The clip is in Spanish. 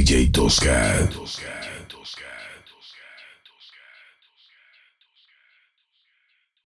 DJ Tosca.